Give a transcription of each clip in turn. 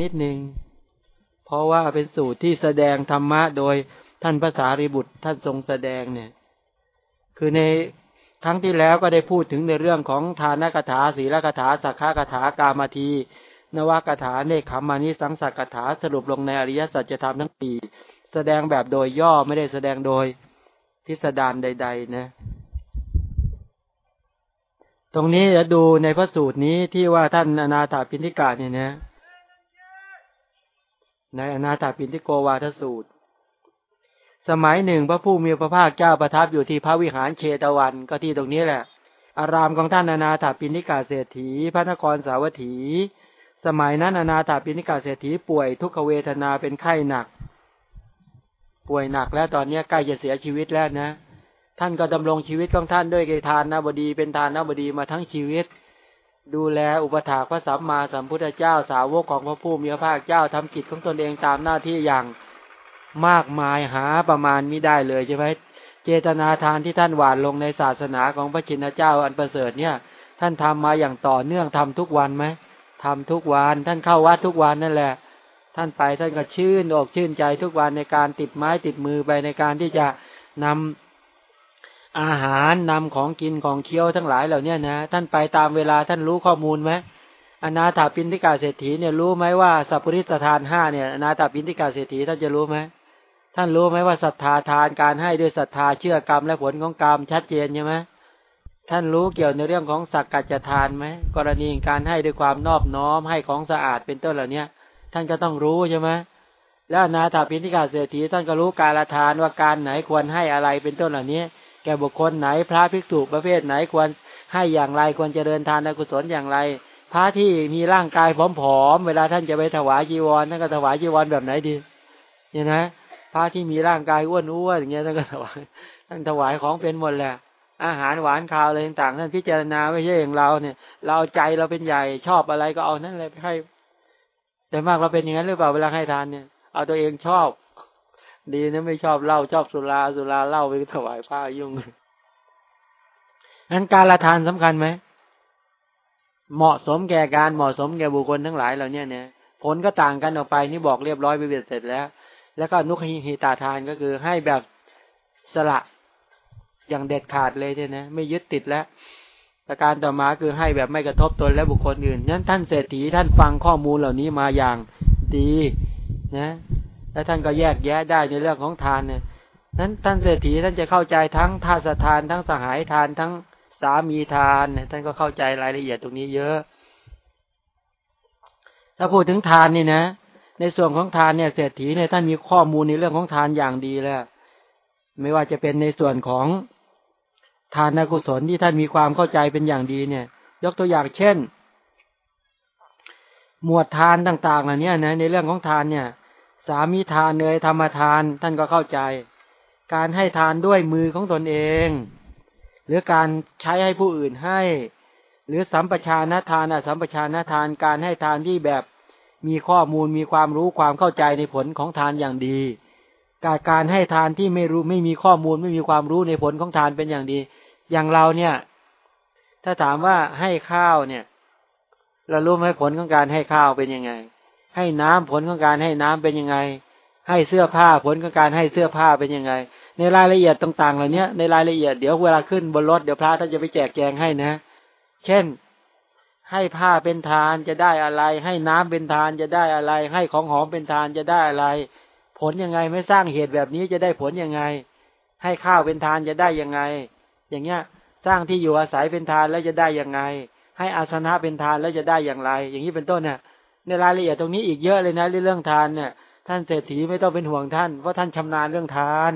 นิดหนึ่งเพราะว่าเป็นสูตรที่แสดงธรรมะโดยท่านภาษาริบุตรท่านทรงแสดงเนี่ย คือในครั้งที่แล้วก็ได้พูดถึงในเรื่องของทานกถาศีลกถาสักขากถากามาทีนวากถาเนคขมานิสังสักถาสรุปลงในอริยสัจธรรมทั้งปีแสดงแบบโดยย่อไม่ได้แสดงโดยทิศดานใด ๆ นะ ตรงนี้จะดูในพระสูตรนี้ที่ว่าท่านอนาถาปิณิกาเนี่ยนะ ในอนาถาปิณิโกวาทสูตร สมัยหนึ่งพระผู้มีพระภาคเจ้าประทับอยู่ที่พระวิหารเชตวันก็ที่ตรงนี้แหละ อารามของท่านอนาถาปิณิกาเศรษฐี พระนครสาวัตถี สมัยนั้นอนาถาปิณิกาเศรษฐีป่วยทุกขเวทนาเป็นไข้หนัก ป่วยหนักแล้วตอนนี้ใกล้จะเสียชีวิตแล้วนะ ท่านก็ดำรงชีวิตของท่านด้วยกทานนาบดีเป็นทานนาบดีมาทั้งชีวิต ดูแลอุปถากพระสัมมาสัมพุทธเจ้าสาวกของพระผู้มีพระภาคเจ้าทำกิจของตนเองตามหน้าที่อย่างมากมายหาประมาณไม่ได้เลยใช่ไหมเจตนาทานที่ท่านหวานลงในศาสนาของพระชินเจ้าอันประเสริฐเนี่ย ท่านทำมาอย่างต่อเนื่องทำทุกวันไหมทำทุกวัน ท่านเข้าวัดทุกวันนั่นแหละ ท่านไปท่านก็ชื่นอกชื่นใจทุกวันในการติดไม้ติดมือไปในการที่จะนำ อาหารนำของกินของเคี้ยวทั้งหลายเหล่านี้นะ ท่านไปตามเวลาท่านรู้ข้อมูลไหมอนาถาปินทิกาเศรษฐีเนี่ยรู้ไหมว่าสัพพุริสทานห้าเนี่ยอนาถาปินทิกาเศรษฐีท่านจะรู้ไหมท่านรู้ไหมว่าศรัทธาทานการให้ด้วยศรัทธาเชื่อกรรมและผลของกรรมชัดเจนใช่ไหมท่านรู้เกี่ยวในเรื่องของสักกัจจทานไหมกรณีการให้ด้วยความนอบน้อมให้ของสะอาดเป็นต้นเหล่านี้ท่านก็ต้องรู้ใช่ไหมแล้วนาถาปินทิกาเศรษฐีท่านก็รู้การละทานว่าการไหนควรให้อะไรเป็นต้นเหล่านี้ แก่บุคคลไหน พระภิกษุประเภทไหนควรให้อย่างไรควรจะเดินทานในกุศลอย่างไร พระที่มีร่างกายผอมๆเวลาท่านจะไปถวายจีวรท่านก็ถวายจีวรแบบไหนดีเนี่ยนะพระที่มีร่างกายอ้วนๆอย่างเงี้ยท่านก็ถวายท่านถวายของเป็นหมดแหละ อาหารหวานคาวอะไรต่างๆท่านพิจารณาไม่ใช่อย่างเราเนี่ย เราใจเราเป็นใหญ่ชอบอะไรก็เอานั่นเลยไปให้ แต่มากเราเป็นอย่างนั้นหรือเปล่าเวลาให้ทานเนี่ย เอาตัวเองชอบ ดีนะไม่ชอบเหล้าชอบสุราสุราเหล้าไปถวายผ้ายุ่งนั้นการละทานสำคัญไหมเหมาะสมแก่การเหมาะสมแก่บุคคลทั้งหลายเหล่านี้เนี่ยผลก็ต่างกันออกไปนี่บอกเรียบร้อยไปเสร็จแล้ว แล้วก็นุขีตาทานก็คือให้แบบสละอย่างเด็ดขาดเลยเนี่ยนะไม่ยึดติดแล้วประการต่อมาคือให้แบบไม่กระทบตนและบุคคลอื่นนั้นท่านเศรษฐีท่านฟังข้อมูลเหล่านี้มาอย่างดีนะ และท่านก็แยกแยะได้ในเรื่องของทานเนี่ยนั้นท่านเศรษฐีท่านจะเข้าใจทั้งทาสทานทั้งสหายทานทั้งสามีทานเนี่ยท่านก็เข้าใจรายละเอียดตรงนี้เยอะ ถ้าพูดถึงทานนี่นะ ในส่วนของทานเนี่ยเศรษฐีเนี่ยท่านมีข้อมูลในเรื่องของทานอย่างดีแล้ว ไม่ว่าจะเป็นในส่วนของทานกุศลที่ท่านมีความเข้าใจเป็นอย่างดีเนี่ย ยกตัวอย่างเช่น หมวดทานต่างๆเหล่านี้นะในเรื่องของทานเนี่ย สามีทานเนยธรรมทานท่านก็เข้าใจ การให้ทานด้วยมือของตนเอง หรือการใช้ให้ผู้อื่นให้ หรือสัมปชานทานสัมปชานทานการให้ทานที่แบบมีข้อมูลมีความรู้ความเข้าใจในผลของทานอย่างดี การการให้ทานที่ไม่รู้ไม่มีข้อมูลไม่มีความรู้ในผลของทานเป็นอย่างดี อย่างเราเนี่ย ถ้าถามว่าให้ข้าวเนี่ย เรารู้ไหมผลของการให้ข้าวเป็นยังไง ให้น้ำผลของการให้น้ำเป็นยังไง ให้เสื้อผ้าผลของการให้เสื้อผ้าเป็นยังไง ในรายละเอียดต่างๆเหล่านี้ในรายละเอียดเดี๋ยวเวลาขึ้นบนรถเดี๋ยวพระท่านจะไปแจกแจงให้นะ เช่น ให้ผ้าเป็นทานจะได้อะไร ให้น้ำเป็นทานจะได้อะไร ให้ของหอมเป็นทานจะได้อะไร ผลยังไงไม่สร้างเหตุแบบนี้จะได้ผลยังไง ให้ข้าวเป็นทานจะได้ยังไง อย่างเงี้ยสร้างที่อยู่อาศัยเป็นทานแล้วจะได้ยังไง ให้อาสนะเป็นทานแล้วจะได้อย่างไร อย่างนี้เป็นต้นเนี่ย ในรายละเอียดตรงนี้อีกเยอะเลยนะเรื่องทานเนี่ย ท่านเศรษฐีไม่ต้องเป็นห่วงท่านเพราะท่านชำนาญเรื่องทาน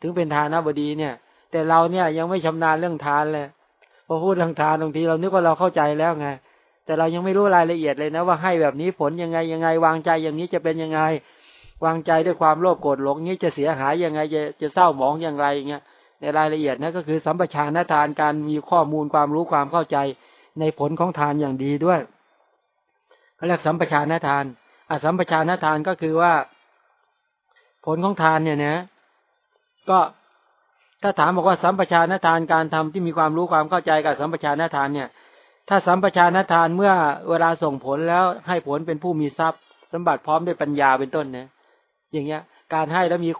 ถึงเป็นทานบดีเนี่ย แต่เราเนี่ยยังไม่ชำนาญเรื่องทานเลยพอพูดเรื่องทานบางทีเรานึกว่าเราเข้าใจแล้วไง แต่เรายังไม่รู้รายละเอียดเลยนะว่าให้แบบนี้ผลยังไงยังไง วางใจอย่างนี้จะเป็นยังไง วางใจด้วยความโลภโกรธหลงนี้จะเสียหายยังไงจะจะเศร้าหมองอย่างไรอย่างเงี้ยในรายละเอียดนั่นก็คือสัมปชัญญะทานการมีข้อมูลความรู้ความเข้าใจในผลของทานอย่างดีด้วย เขาเรียกสัมปชานทานอสัมปชานทานก็คือว่า ผลของทานเนี่ยนะก็ถ้าถามบอกว่าสัมปชานทานการทำที่มีความรู้ความเข้าใจกับสัมปชานทานเนี่ย ถ้าสัมปชานทานเมื่อเวลาส่งผลแล้วให้ผลเป็นผู้มีทรัพย์ สมบัติพร้อมด้วยปัญญาเป็นต้นนะอย่างเงี้ย การให้แล้วมี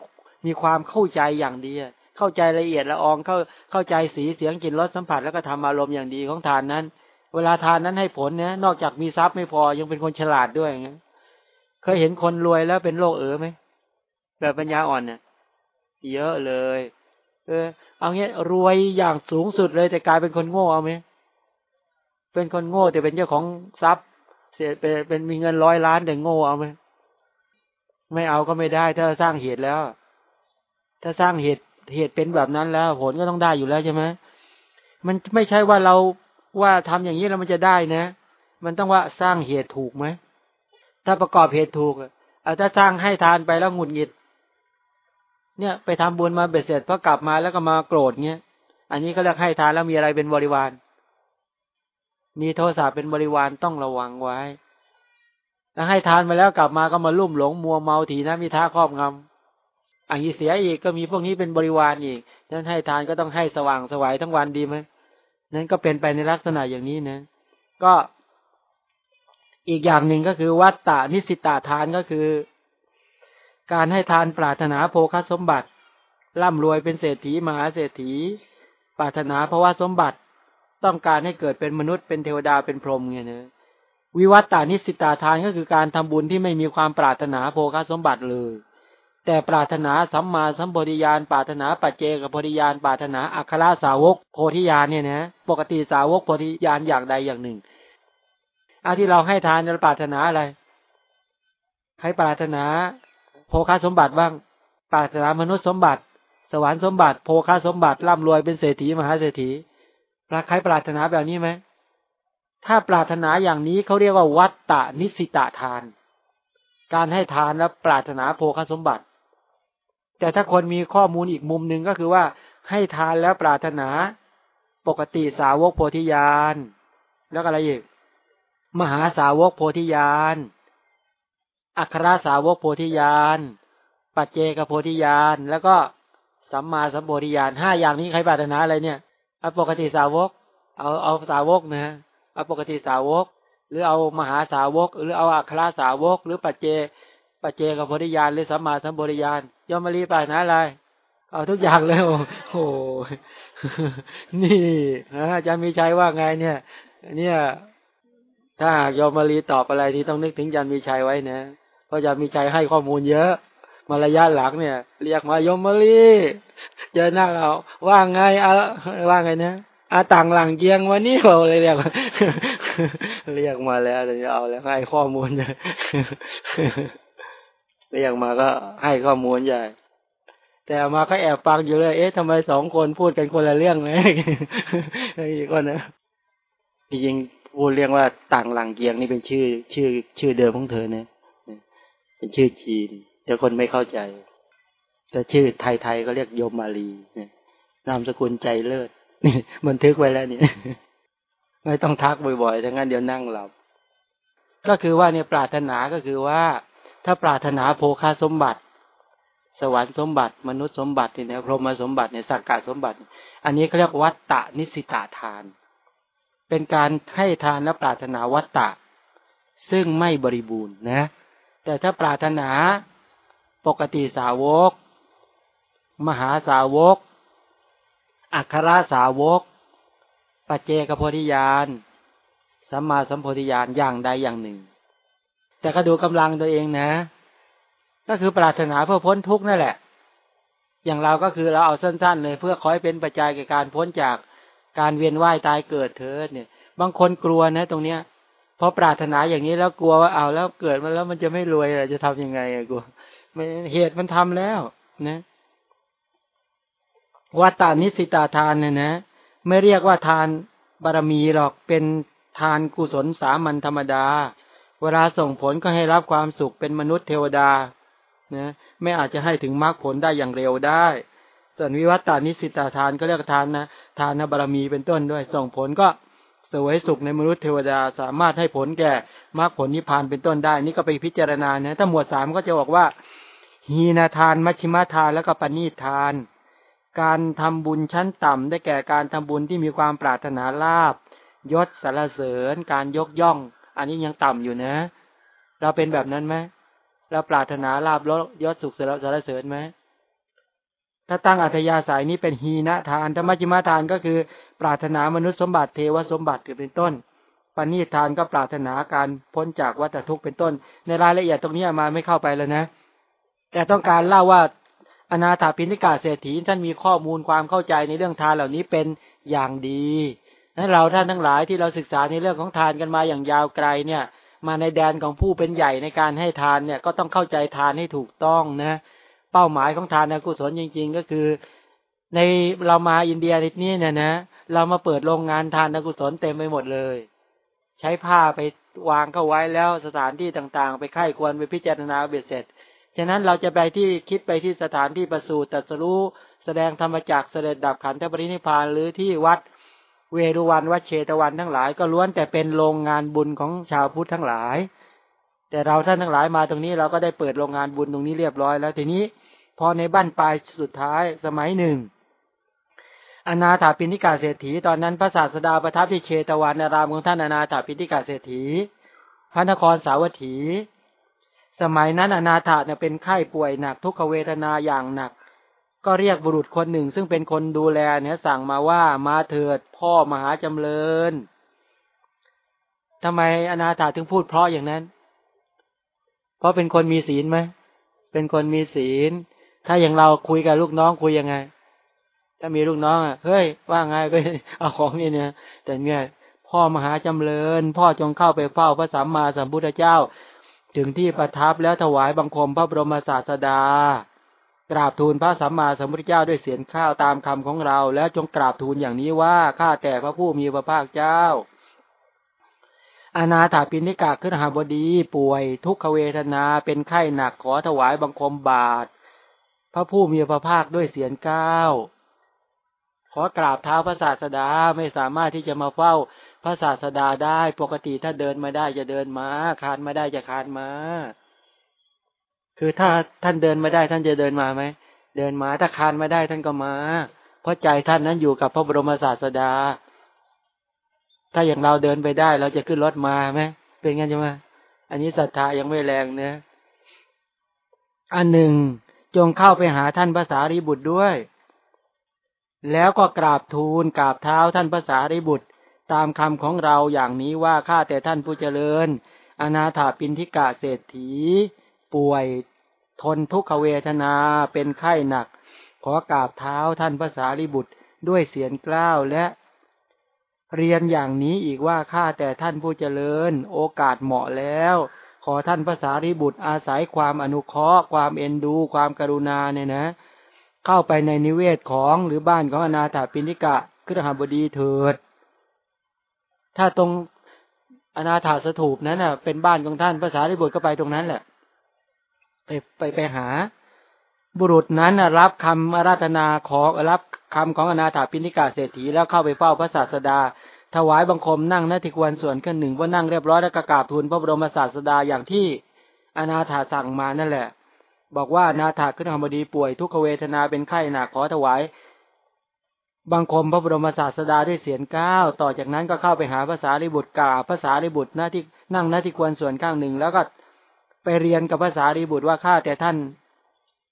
มีความเข้าใจอย่างดีเข้าใจละเอียดละอองเข้าเข้าใจสีเสียงกลิ่นรสสัมผัสแล้วก็ทำอารมณ์อย่างดีของทานนั้น เวลาทานนั้นให้ผลเนี่ยนอกจากมีทรัพย์ไม่พอยังเป็นคนฉลาดด้วยอย่างเงี้ยเคยเห็นคนรวยแล้วเป็นโรคเอ๋อไหมแบบปัญญาอ่อนเนี่ยเยอะเลย เออ เอางี้รวยอย่างสูงสุดเลยแต่กลายเป็นคนโง่เอาไหมเป็นคนโง่แต่เป็นเจ้าของทรัพย์ เสียเป็นเป็นมีเงินร้อยล้านแต่โง่เอาไหมไม่เอาก็ไม่ได้ถ้าสร้างเหตุแล้ว ถ้าสร้างเหตุเหตุเป็นแบบนั้นแล้ว ผลก็ต้องได้อยู่แล้วใช่ไหมมันไม่ใช่ว่าเรา ว่าทำอย่างนี้แล้วมันจะได้นะ มันต้องว่าสร้างเหตุถูกไหมถ้าประกอบเหตุถูกเอาถ้าสร้างให้ทานไปแล้วหงุดหงิด เนี่ยไปทำบุญมาเบ็ดเสร็จพอกลับมาแล้วก็มาโกรธเงี้ย อันนี้เขาเรียกให้ทานแล้วมีอะไรเป็นบริวาร มีโทสะเป็นบริวารต้องระวังไว้ถ้าให้ทานมาแล้วกลับมาก็มาลุ่มหลงมัวเมาถีนะมีท่าครอบงำอันนี้เสียอีกก็มีพวกนี้เป็นบริวารอีกฉะนั้นให้ทานก็ต้องให้สว่างสวัยทั้งวันดีไหม นั้นก็เป็นไปในลักษณะอย่างนี้นะ ก็อีกอย่างหนึ่งก็คือวัตตานิสิตาทานก็คือ การให้ทานปรารถนาโภคสมบัติ ร่ำรวยเป็นเศรษฐีมหาเศรษฐี ปรารถนาเพราะว่าสมบัติ ต้องการให้เกิดเป็นมนุษย์เป็นเทวดาเป็นพรหมไงเนะวิวัตตานิสิตาทานก็คือการทำบุญที่ไม่มีความปรารถนาโภคสมบัติเลย แต่ปรารถนาสัมมาสัมปวิยานปรารถนาปัจเจกโพธิญาณปรารถนาอัคราสาวกโพธิญาณเนี่ยนะปกติสาวกโพธิญาณอย่างใดอย่างหนึ่งอาที่เราให้ทานเราปรารถนาอะไรใครปรารถนาโภคาสมบัติบ้าง ปรารถนามนุษย์สมบัติ สวรรค์สมบัติ โภคาสมบัติร่ำรวยเป็นเศรษฐีมหาเศรษฐีใครปรารถนาแบบนี้ไหมถ้าปรารถนาอย่างนี้เขาเรียกว่าวัตตะนิสิตะทาน การให้ทานแล้วปรารถนาโภคาสมบัติ แต่ถ้าคนมีข้อมูลอีกมุมหนึ่งก็คือว่าให้ทานแล้วปรารถนาปกติสาวกโพธิญาณ แล้วอะไรอีก มหาสาวกโพธิญาณ อัครสาวกโพธิญาณ ปัจเจกโพธิญาณ แล้วก็สัมมาสัมโพธิญาณห้าอย่างนี้ใครปรารถนาอะไรเนี่ยเอาปกติสาวก เอาเอาสาวกนะเอาปกติสาวก หรือเอามหาสาวก หรือเอาอัครสาวก หรือปัจเจ ปัจเจกโพธิญาณหรือสัมมาสัมโพธิญาณยอมมารีปรานาอะไร เอาทุกอย่างเลยโอ้โหนี่อาจารย์มีใจว่าไงเนี่ย เนี่ยถ้ายอมมารีตอบอะไรที่ต้องนึกถึงยันมีชัยไว้นะเพราะยันมีชัยให้ข้อมูลเยอะ มาระยะหลังเนี่ย เรียกมายมมารีเจอหน้าเราว่าไงอะว่าไงนะอาต่างหลังเกียงวันนี้เราเลยเรียกเรียกมาแล้วเดี๋ยวเอาแล้วให้ข้อมูลใหญ่ เรียกมาก็ให้ข้อมูลใหญ่ แต่มาก็แอบฟังอยู่เลย เอ๊ะทำไมสองคนพูดกันคนละเรื่องเลยอีกคนนะจริงพูดเรียกว่าต่างหลังเกียงนี่เป็นชื่อ ชื่อ ชื่อเดิมของเธอเนี่ยเป็นชื่อจีนแต่คนไม่เข้าใจ แต่ชื่อไทยๆก็เรียกโยมมาลีเนี่ยนามสกุลใจเลิศนี่มันทึกไว้แล้วเนี่ยไม่ต้องทักบ่อยๆถ้างั้นเดี๋ยวนั่งหลับ ก็คือว่าเนี่ยปรารถนาก็คือว่า ถ้าปรารถนาโภคาสมบัติ สวรรค์สมบัติ มนุษย์สมบัติเนี่ยพรหมสมบัติเนี่ยสักกะสมบัติ อันนี้เขาเรียกวัตตะนิสิตาทาน เป็นการให้ทานและปรารถนาวัตตะ ซึ่งไม่บริบูรณ์นะ แต่ถ้าปรารถนาปกติสาวก มหาสาวก อัครสาวก ปัจเจกโพธิญาณสัมมาสัมโพธิญาณอย่างใดอย่างหนึ่ง แต่ก็ดูกำลังตัวเองนะ ก็คือปรารถนาเพื่อพ้นทุกข์นั่นแหละ อย่างเราก็คือเราเอาสั้น ๆ เลย เพื่อคอยเป็นปัจจัยแก่การพ้นจากการเวียนว่ายตายเกิดเถิดเนี่ย บางคนกลัวนะ ตรงเนี้ยพอปรารถนาอย่างนี้แล้วกลัวว่าเอาแล้วเกิดมาแล้วมันจะไม่รวยจะทํำยังไงกลัวมันเหตุมันทำแล้วนะวัตานิสิตาทานเนี่ยนะ ไม่เรียกว่าทานบารมีหรอกเป็นทานกุศลสามัญธรรมดา เวลาส่งผลก็ให้รับความสุขเป็นมนุษย์เทวดานะไม่อาจจะให้ถึงมรรคผลได้อย่างเร็วได้ ส่วนวิวัตตานิสิตาทานก็เรียกทานนะทานบารมีเป็นต้นด้วยส่งผลก็สวยสุขในมนุษย์เทวดาสามารถให้ผลแก่มรรคผลนิพพานเป็นต้นได้ นี่ก็ไปพิจารณานะถ้าหมวดสามก็จะบอกว่าหีนาทานมัชชิมาทานแล้วก็ปณีทาน การทำบุญชั้นต่ำได้แก่การทำบุญที่มีความปรารถนาลาบยศสารเสริญ การยกย่อง อันนี้ยังต่ำอยู่นะ เราเป็นแบบนั้นไหมเราปรารถนาลาบยศสุขเสริญสารเสริญไหมถ้าตั้งอัธยาศัยนี้เป็นฮีนะทานธรรมจิมาทานก็คือ ปรารถนามนุษย์สมบัติเทวสมบัติเป็นต้นปณิธานก็ปรารถนาการพ้นจากวัฏทุกข์เป็นต้น ในรายละเอียดตรงนี้มาไม่เข้าไปแล้วนะ แต่ต้องการเล่าว่าอนาถาพินิกาเศรษฐีท่านมีข้อมูลความเข้าใจในเรื่องทานเหล่านี้เป็นอย่างดี นั้นเราท่านทั้งหลายที่เราศึกษาในเรื่องของทานกันมาอย่างยาวไกลเนี่ย มาในแดนของผู้เป็นใหญ่ในการให้ทานเนี่ยก็ต้องเข้าใจทานให้ถูกต้องนะ เป้าหมายของทานกุศลจริง ๆ ก็คือ ในเรามาอินเดียนี้เนี่ยนะ เรามาเปิดโรงงานทานกุศลเต็มไปหมดเลย ใช้ผ้าไปวางเข้าไว้แล้วสถานที่ต่างๆ ไปไข้ควรไปพิจารณาเบียดเสร็จฉะนั้นเราจะไปที่คิดไปที่สถานที่ประสูติตรัสรู้แสดงธรรมจักเสด็จดับขันธปรินิพานหรือที่วัด เวรุวันวัดเชตวันทั้งหลาย ก็ล้วนแต่เป็นโรงงานบุญของชาวพุทธทั้งหลาย แต่เราท่านทั้งหลายมาตรงนี้เราก็ได้เปิดโรงงานบุญตรงนี้เรียบร้อยแล้วทีนี้พอในบ้านปลายสุดท้ายสมัยหนึ่ง อนาถาปิณิกาเศรษฐีตอนนั้นพระศาสดาประทับที่เชตวันอารามของท่านอนาถาปิณิกาเศรษฐี พระนครสาวัตถี สมัยนั้นอนาถาเนี่ยเป็นไข้ป่วยหนักทุกขเวทนาอย่างหนัก ก็เรียกบุรุษคนหนึ่ง ซึ่งเป็นคนดูแลเนี่ยสั่งมาว่ามาเถิดพ่อมหาจำเริญทำไมอนาถาถึงพูดเพราะอย่างนั้น เพราะเป็นคนมีศีลไหม เป็นคนมีศีล ถ้าอย่างเราคุยกับลูกน้องคุยยังไง ถ้ามีลูกน้องอะ เฮ้ย ว่าไงไปเอาของนี่เนี่ย แต่เนี่ยพ่อมหาจำเริญ พ่อจงเข้าไปเฝ้าพระสัมมาสัมพุทธเจ้า ถึงที่ประทับแล้วถวายบังคมพระบรมศาสดา กราบทูลพระสัมมาสัมพุทธเจ้าด้วยเสียงข้าวตามคำของเรา แล้วจงกราบทูลอย่างนี้ว่าข้าแต่พระผู้มีพระภาคเจ้า อนาถาปิณิกาขึ้นหาบดีป่วย ทุกขเวทนาเป็นไข้หนักขอถวายบังคมบาท พระผู้มีพระภาคด้วยเสียงก้าวขอกราบเท้าพระศาสดาไม่สามารถที่จะมาเฝ้าพระศาสดาได้ปกติถ้าเดินมาได้จะเดินมาคานมาได้จะคานมา คือถ้าท่านเดินมาได้ ท่านจะเดินมาไหมเดินมาถ้าคานมาได้ท่านก็มา เพราะใจท่านนั้นอยู่กับพระบรมศาสดา ถ้าอย่างเราเดินไปได้ เราจะขึ้นรถมาไหมเป็นงั้นใช่ไหมอันนี้ศรัทธายังไม่แรงเนะอันหนึ่งจงเข้าไปหาท่านภาษาริบุตรด้วย แล้วก็กราบทูลกราบเท้าท่านภาษาริบุตร ตามคำของเราอย่างนี้ว่าข้าแต่ท่านผู้เจริญ อนาถาปินทิกาเศรษฐี ป่วย ทนทุกขเวทนาเป็นไข้หนัก ขอกราบเท้าท่านภาษาริบุตรด้วยเสียงกล้าวและ เรียนอย่างนี้อีกว่าข้าแต่ท่านผู้เจริญ โอกาสเหมาะแล้ว ขอท่านภาษาริบุตรอาศัยความอนุเคราะห์ความเอ็นดูความกรุณาเนี่ยนะ เข้าไปในนิเวศของหรือบ้านของอนาถาปินิกะครหบดีเถิด ถ้าตรงอนาถาสถูปนั้นน่ะ เป็นบ้านของท่านภาษาที่บุตรก็ไปตรงนั้นแหละ ไปไปไปหา บุรุษนั้นรับคำอาราธนาขอรับคำของอนาถาปิณิกาเศรษฐีแล้วเข้าไปเฝ้าพระศาสดา ถวายบังคมนั่งนาทิควรส่วนขึ้นหนึ่งว่านั่งเรียบร้อยแล้วกราบทูลพระบรมศาสดาอย่างที่อนาถาสั่งมานั่นแหละ บอกว่านาถาขึ้นธรรมดีป่วยทุกขเวทนาเป็นไข้หนักขอถวายบังคมพระบรมศาสดาด้วยเสียงก้าวต่อจากนั้นก็เข้าไปหาภาษาลิบุตรกาภาษาลิบุตรหน้าที่นั่งหน้าที่ควรส่วนข้างหนึ่ง แล้วก็ ไปเรียนกับภาษาลิบุตรว่าข้าแต่ท่าน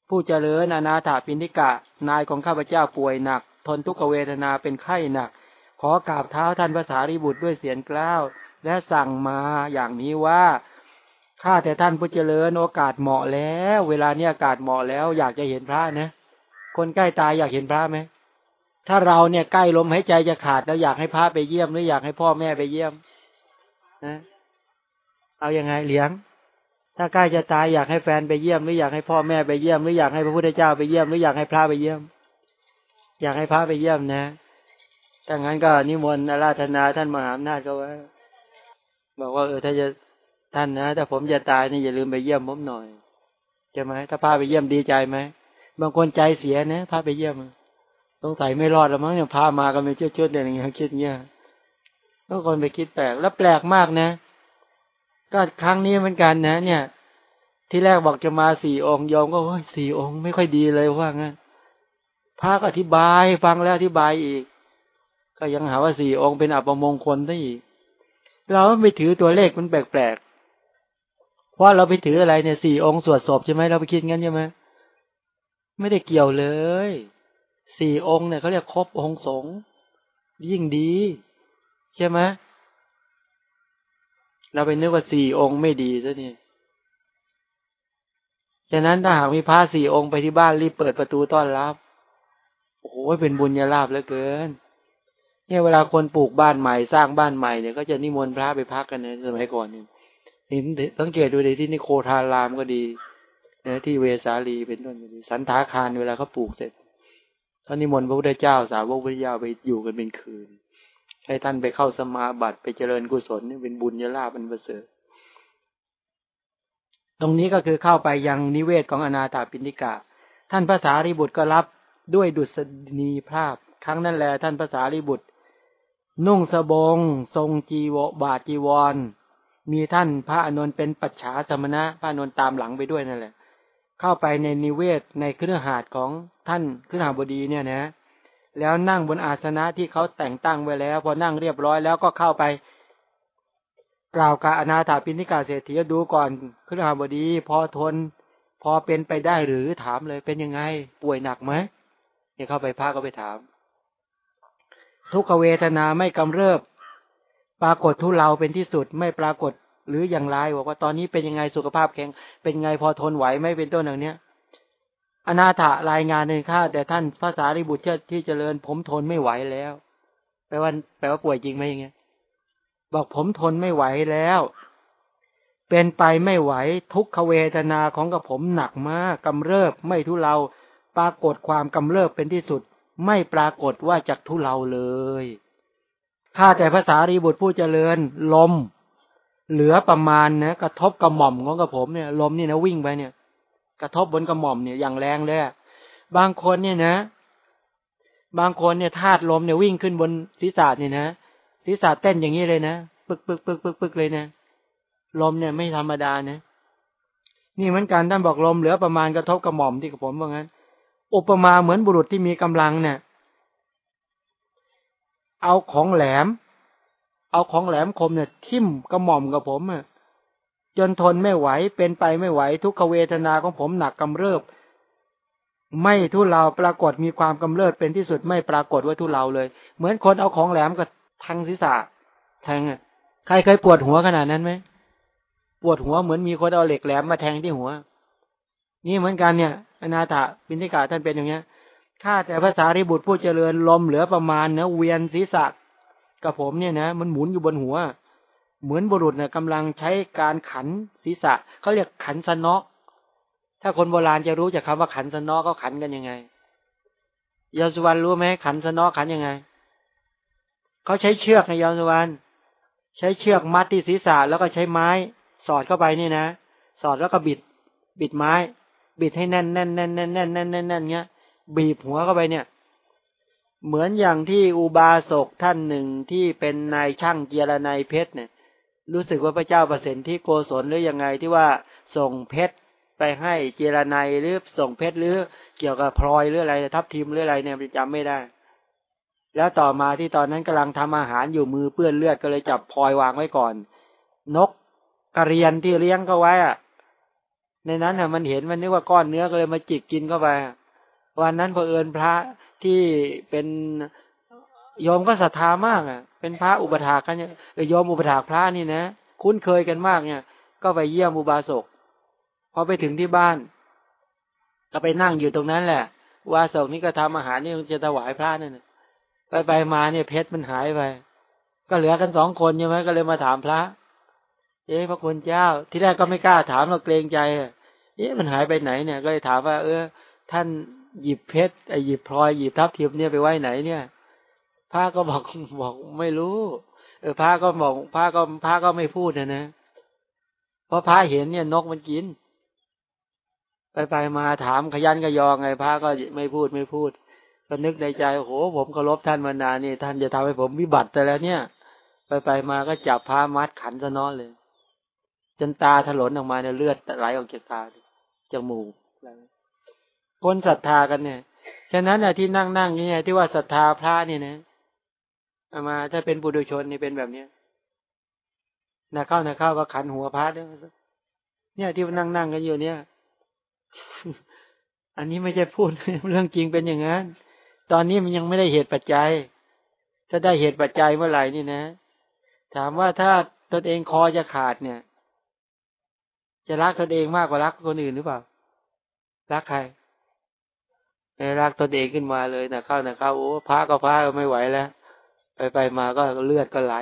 ผู้เจริญอนาถาปินิกะ นายของข้าพเจ้าป่วยหนัก ทนทุกขเวทนาเป็นไข้หนัก ขอกราบเท้าท่านภาษาลิบุตรด้วยเสียงกล้าว และสั่งมาอย่างนี้ว่าข้าแต่ท่านผู้เจริญโอกาสเหมาะแล้ว เวลาเนี้ยอากาศเหมาะแล้ว อยากจะเห็นพระนะ คนใกล้ตายอยากเห็นพระไหมถ้าเราเนี่ยใกล้ลมหายใจจะขาดแล้วอยากให้พระไปเยี่ยมหรืออยากให้พ่อแม่ไปเยี่ยมนะเอาอยัางไงเลี้ยง ถ้าใกล้จะตายอยากให้แฟนไปเยี่ยมหรืออยากให้พ่อแม่ไปเยี่ยมหรืออยากให้พระพุทธเจ้าไปเยี่ยมหรืออยากให้พระไปเยี่ยม อยากให้พระไปเยี่ยมนะถ้างั้นก็นิมนต์อาราธนาท่านมหาอำนาจก็ว่า บอกว่าเออถ้าจะท่านนะถ้าผมจะตายนี่อย่าลืมไปเยี่ยมผมหน่อยใช่ไหมถ้าพาไปเยี่ยมดีใจไหมบางคนใจเสียนะพาไปเยี่ยมต้องใส่ไม่รอดแล้วมั้งเนี่ยพามากันไม่เชื่อเชื่อเด่นอย่างเงี้ยคิดเงี้ยต้องคนไปคิดแปลกแล้วแปลกมากนะ ก็ครั้งนี้เหมือนกันนะ เนี่ย ที่แรกบอกจะมาสี่องค์ยอมก็ว่าสี่องค์ไม่ค่อยดีเลยว่างั้นพระก็อธิบายฟังแล้วอธิบายอีก ก็ยังหาว่าสี่องค์เป็นอัปมงคลได้อีก เราไม่ถือตัวเลขมันแปลกๆเพราะเราไปถืออะไรเนี่ยสี่องค์สวดศพใช่ไหมเราไปคิดงั้นใช่ไหมไม่ได้เกี่ยวเลยสี่องค์เนี่ยเขาเรียกครบองค์สงยิ่งดี ใช่ไหม เราไปนึกว่าสี่องค์ไม่ดีซะนี่ฉะนั้นถ้าหากมีพระสี่องค์ไปที่บ้านรีบเปิดประตูต้อนรับ โอ้โหเป็นบุญญาลาภเหลือเกิน เนี่ยเวลาคนปลูกบ้านใหม่สร้างบ้านใหม่เนี่ยก็จะนิมนต์พระไปพักกันในสมัยก่อนเนี่ยเห็นสังเกตดูในที่นิโคทารามก็ดีนะที่เวสาลีเป็นต้นสันทาคารเวลาเขาปลูกเสร็จท่านนิมนต์พระพุทธเจ้าสาวกพระเจ้าไปอยู่กันเป็นคืน ให้ท่านไปเข้าสมาบัติไปเจริญกุศลนี่เป็นบุญญาลาภเป็นประเสริฐตรงนี้ก็คือเข้าไปยังนิเวศของอนาถาปิณิกาท่านภาษาริบุตรก็รับด้วยดุษณีภาพ ครั้งนั้นแหละท่านภาษาริบุตร นุ่งสบง ทรงจีวบาจีวร มีท่านพระอนุนเป็นปัจฉาสมณะพระอนุนตามหลังไปด้วยนั่นแหละ เข้าไปในนิเวศในเครือหาดของท่านเครือหาบดีเนี่ยนะ แล้วนั่งบนอาสนะที่เขาแต่งตั้งไว้แล้ว พอนั่งเรียบร้อยแล้วก็เข้าไป กล่าวกับอนาถาปิณิกาเศรษฐีดูก่อนขึ้นหาบดี พอทน พอเป็นไปได้หรือถามเลยเป็นยังไง ป่วยหนักไหมเนี่ยเข้าไปพาก็ไปถาม ทุกขเวทนาไม่กำเริบ ปรากฏทุเลาเป็นที่สุดไม่ปรากฏหรืออย่างไรบอกว่าตอนนี้เป็นยังไงสุขภาพแข็งเป็นไงพอทนไหวไม่เป็นต้นอย่างเนี้ย อนาถารายงานในข้าแต่ท่านภาษาริบุตรที่เจริญ ผมทนไม่ไหวแล้ว แปลว่าแปลว่าป่วยจริงไหมอย่างเงี้ย บอกผมทนไม่ไหวแล้ว เป็นไปไม่ไหวทุกขเวทนาของกับผมหนักมากกำเริบไม่ทุเลาปรากฏความกำเริบเป็นที่สุด ไม่ปรากฏว่าจากทุเลาเลยข้าแต่ภาษารีบุตรผู้เจริญ ลม เหลือประมาณนะกระทบกระหม่อมของกับผมเนี่ย ลมนี่นะวิ่งไปเนี่ย กระทบบนกระหม่อมเนี่ยอย่างแรงเลยบางคนเนี่ยนะ บางคนเนี่ยธาตุลมเนี่ยวิ่งขึ้นบนศีรษะเนี่ยนะศีรษะเต้นอย่างนี้เลยนะปึกปึกปึกปึกปึกเลยนะลมเนี่ยไม่ธรรมดานะนี่เหมือนกันท่านบอกลมเหลือประมาณกระทบกระหม่อมที่กับผมว่างั้น อุปมาเหมือนบุรุษที่มีกำลังเนี่ยเอาของแหลม เอาของแหลมคมเนี่ย ทิ่มกระหม่อมกับผมอะ จนทนไม่ไหวเป็นไปไม่ไหวทุกขเวทนาของผมหนักกำเริบ ไม่ทุเลาปรากฏมีความกำเริบเป็นที่สุดไม่ปรากฏว่าทุเลาเลย เหมือนคนเอาของแหลมกับทางศีรษะแทงใครเคยปวดหัวขนาดนั้นไหมปวดหัวเหมือนมีคนเอาเหล็กแหลมมาแทงที่หัว นี่เหมือนกันเนี่ยอนาถาปิณิกาท่านเป็นอย่างเงี้ยข้าแต่ภาษาริบุตรผู้เจริญลมเหลือประมาณเนะเวียนศีรษะกับผมเนี่ยนะมันหมุนอยู่บนหัว เหมือนบุรุษเนี่ยกำลังใช้การขันศีรษะเขาเรียกขันสนอกถ้าคนโบราณจะรู้จากคาว่าขันสนอกเขาขันกันยังไงยาสุวรรณรู้ไหมขันสนอกขันยังไงเขาใช้เชือกในยอสุวรรณใช้เชือกมัดที่ศีรษะแล้วก็ใช้ไม้สอดเข้าไปนี่นะสอดแล้วก็บิด บิดไม้ บิดให้แน่นแน่นแน่นแน่นแน่นแน่นแน่นแน่นเงี้ย บีบหัวเข้าไปเนี่ย เหมือนอย่างที่อุบาสกท่านหนึ่งที่เป็นนายช่างเกียรนายเพชรเนี่ย รู้สึกว่าพระเจ้าประสิทธิที่โกศลหรือยังไงที่ว่าส่งเพชรไปให้เจรนายหรือส่งเพชรหรือเกี่ยวกับพลอยหรืออะไรทับทิมหรืออะไรเนี่ยจำไม่ได้ แล้วต่อมาที่ตอนนั้นกำลังทำอาหารอยู่มือเปื้อนเลือดก็เลยจับพลอยวางไว้ก่อน นกกระเรียนที่เลี้ยงเขาไว้อะในนั้นน่ะมันเห็นมันนึกว่าก้อนเนื้อก็เลยมาจิกกินเข้าไปวันนั้นพอเอิญพระที่เป็น โยมก็ศรัทธามากอะ เป็นพระอุปถากันเนี่ยโยมอุปถากพระนี่นะคุ้นเคยกันมากเนี่ย ก็ไปเยี่ยมอุบาสกพอไปถึงที่บ้าน ก็ไปนั่งอยู่ตรงนั้นแหละวาสกนี่ก็ทำอาหารนี่จะถวายพระนั่นไปไปมาเนี่ยเพชรมันหายไป ก็เหลือกันสองคนใช่ไหมก็เลยมาถามพระ เอ๊ะพระคุณเจ้า ที่แรกก็ไม่กล้าถามเราเกรงใจเอ๊ะมันหายไปไหนเนี่ย ก็เลยถามว่า เออ ท่านหยิบเพชรไอหยิบพลอยหยิบทับทิมเนี่ยไปไว้ไหนเนี่ย พระก็บอกบอกไม่รู้ เออพระก็บอกพระก็พระก็ไม่พูดนะนะเพราะพระเห็นเนี่ยนกมันกิน ไปไปมาถามขยันขยองไงพระก็ไม่พูดไม่พูด ก็นึกในใจโหผมเคารพท่านมานานนี่ท่านจะทำให้ผมวิบัติแต่แล้วเนี่ย ไปไปมาก็จับพามัดขันซะนอนเลย จนตาถลนออกมาเนี่ยเลือดไหลออกจากตาจากมูกคนศรัทธากันเนี่ย ฉะนั้นอะที่นั่งนั่งเนี่ยที่ว่าศรัทธาพระเนี่ยนะ มา ถ้าเป็นบุรุชนนี่เป็นแบบเนี้ยนะเข้านะเข้าก็ขันหัวพระด้วยเนี่ยที่นั่งนั่งกันอยู่เนี่ย อันนี้ไม่ใช่พูดเรื่องจริงเป็นอย่างนั้น ตอนนี้มันยังไม่ได้เหตุปัจจัย ถ้าได้เหตุปัจจัยเมื่อไหร่นี่นะ ถามว่าถ้าตนเองคอจะขาดเนี่ย จะรักตนเองมากกว่ารักคนอื่นหรือเปล่า รักใครรักตนเองขึ้นมาเลยนะเข้านะเข้าโอ้พระก็พระก็ไม่ไหวแล้ว ไปไปมาก็เลือดก็ไหล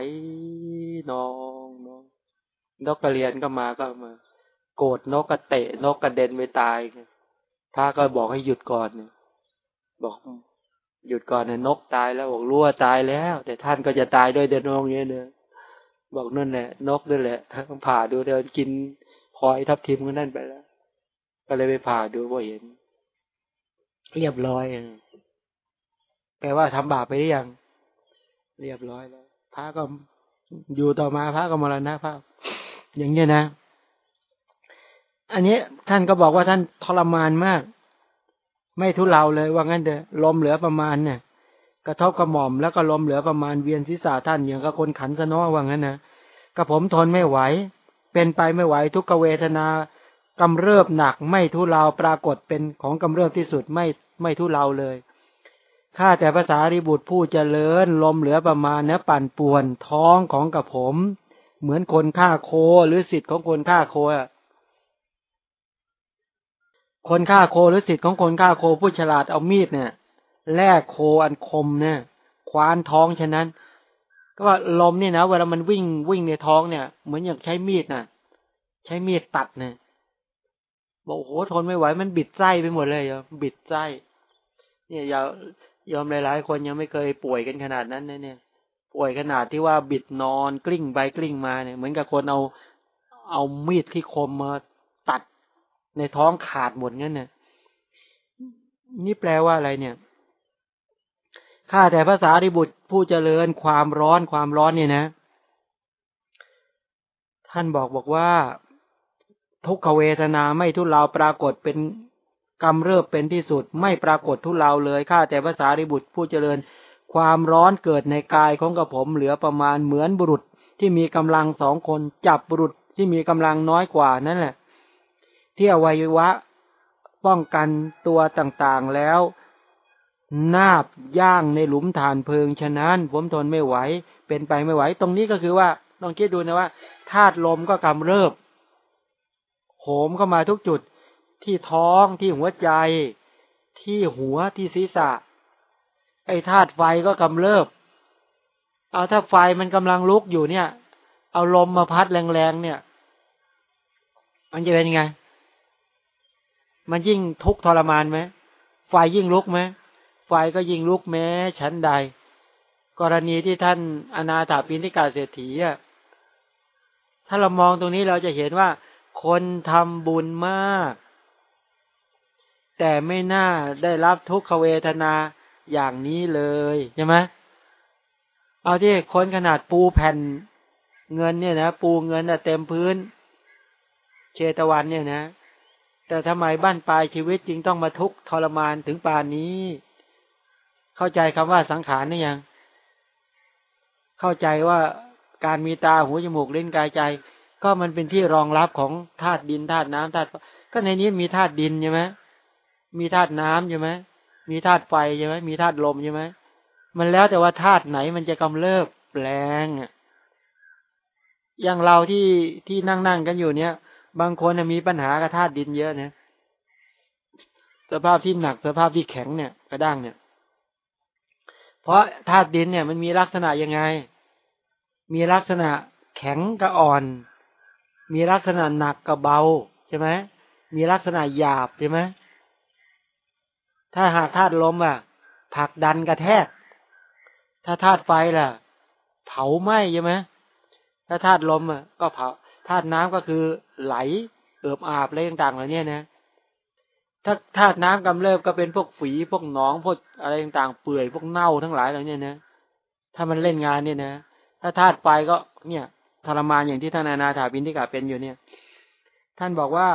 นองนองนกกระเรียนก็มาก็มา โกรธนกกระเตะ นกกระเด็นไปตายพระก็บอกให้หยุดก่อนเนี่ยบอกหยุดก่อนเนี่ยนกตายแล้วบอกรู้ว่าตายแล้ว แต่ท่านก็จะตายด้วยเดินนองเงี้ยเนี่ยบอกนั่นแหละ นกนั่นแหละทั้งผ่าดูเดินกินพลอยทับทิมก็นั่นไปแล้ว ก็เลยไปผ่าดูว่าเห็น เรียบร้อยแปลว่าทำบาปไปหรือยัง เรียบร้อยแล้วพระก็อยู่ต่อมาพระก็มรณะภาพ อย่างเงี้ยนะ อันนี้ท่านก็บอกว่าท่านทรมานมาก ไม่ทุเลาเลยว่างั้นเด้อลมเหลือประมาณเนี่ยกระทบกระหม่อมแล้วก็ลมเหลือประมาณเวียนศีรษะท่านอย่างกับคนขันสนอว่างั้นนะกระผมทนไม่ไหว เป็นไปไม่ไหวทุกเวทนากำเริบหนักไม่ทุเลาปรากฏเป็นของกำเริบที่สุดไม่ไม่ทุเลาเลย ข้าแต่ภาษาริบุตรผู้เจริญลมเหลือประมาณเนื้อปั่นป่วนท้องของกับผม เหมือนคนฆ่าโคหรือสิทธิ์ของคนฆ่าโคคนฆ่าโคหรือสิทธิ์ของคนฆ่าโคผู้ฉลาดเอามีดเนี่ยแลกโคอันคมเนี่ยคว้านท้องฉะนั้น ก็ว่าลมเนี่ยนะเวลามันวิ่งวิ่งในท้องเนี่ย เหมือนอย่างใช้มีดน่ะ ใช้มีดตัดเนี่ยบอกโอ้โหทนไม่ไหวมันบิดไส้ไปหมดเลยอะบิดไส้เนี่ยอย่า ยอมหลาย ๆ คนยังไม่เคยป่วยกันขนาดนั้นเนี่ย ป่วยขนาดที่ว่าบิดนอนกลิ้งไปกลิ้งมาเนี่ย เหมือนกับคนเอาเอามีดที่คมมาตัดในท้องขาดหมดงั้นเนี่ยนี่แปลว่าอะไรเนี่ยข้าแต่ภาษาริบุตรผู้เจริญความร้อนความร้อนเนี่ยนะ ท่านบอกบอกว่า ทุกขเวทนาไม่ทุเลาปรากฏเป็น กรรมเริบเป็นที่สุด ไม่ปรากฏทุเลาเลยข้าแต่ภาษาริบุตรผู้เจริญ ความร้อนเกิดในกายของกระผมเหลือประมาณเหมือนบุรุษที่มีกำลังสองคนจับบุรุษที่มีกำลังน้อยกว่านั่นแหละ ที่อวัยวะ ป้องกันตัวต่างๆแล้ว นาบย่างในหลุมฐานเพลิงฉะนั้นผมทนไม่ไหว เป็นไปไม่ไหว ตรงนี้ก็คือว่าลองคิดดูนะว่าธาตุลมก็กำเริบโหมเข้ามาทุกจุด ที่ท้องที่หัวใจ ที่หัวที่ศีรษะ ไอ้ธาตุไฟก็กำเริบ เอาถ้าไฟมันกำลังลุกอยู่เนี่ย เอาลมมาพัดแรงๆเนี่ย มันจะเป็นไง มันยิ่งทุกข์ทรมานไหมไฟยิ่งลุกไหมไฟก็ยิ่งลุกแม้ชั้นใด กรณีที่ท่านอนาถาปินิกาเศรษฐีอะถ้าเรามองตรงนี้เราจะเห็นว่า คนทำบุญมาก แต่ไม่น่าได้รับทุกขเวทนาอย่างนี้เลยใช่ไหมเอาที่คนขนาดปูแผ่นเงินเนี่ยนะปูเงินเต็มพื้น เชตวันเนี่ยนะ แต่ทำไมบ้านปลายชีวิตจริงต้องมาทุกข์ทรมานถึงป่านนี้ เข้าใจคำว่าสังขารนี่ยัง เข้าใจว่าการมีตาหูจมูกเล่นกายใจ ก็มันเป็นที่รองรับของธาตุดินธาตุน้ำธาตุก็ในนี้มีธาตุดินใช่ไหม มีธาตุน้ำใช่ไหมมีธาตุไฟใช่ไหมมีธาตุลมใช่ไหมมันแล้วแต่ว่าธาตุไหนมันจะกำเริบแรงอะอย่างเราที่ที่นั่งนั่งกันอยู่เนี้ยบางคนมีปัญหากับธาตุดินเยอะเนี่ยสภาพที่หนักสภาพที่แข็งเนี่ยกระด้างเนี่ย เพราะธาตุดินเนี่ยมันมีลักษณะยังไง มีลักษณะแข็งกับอ่อน มีลักษณะหนักกับเบาใช่ไหมมีลักษณะหยาบใช่ไหม ถ้าหากธาตุลมอะผลักดันกระแทก ถ้าธาตุไฟล่ะ เผาไหม้ใช่ไหมถ้าธาตุลมอะก็เผาธาตุน้ำก็คือไหลเอิบอาบอะไรต่างๆเหล่านี้นะ ถ้าธาตุน้ำกำเริบก็เป็นพวกฝีพวกหนองพวกอะไรต่างๆ เปื่อยพวกเน่าทั้งหลายเหล่านี้นะถ้ามันเล่นงานเนี่ยนะถ้าธาตุไฟก็เนี่ยทรมานอย่างที่ท่านนานาถาปินทิกาเป็นอยู่เนี่ย ท่านบอกว่า